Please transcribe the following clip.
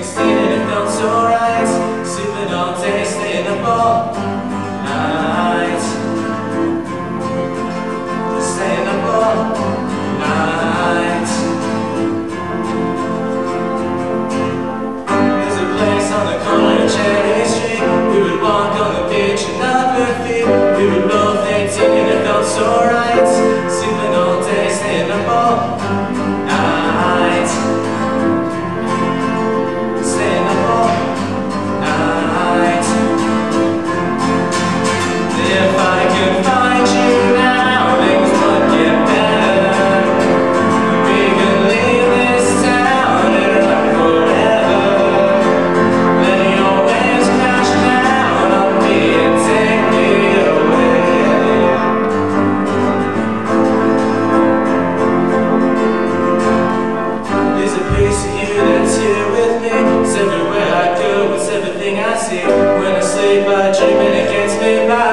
they see. sleep, but dreaming it gets me by.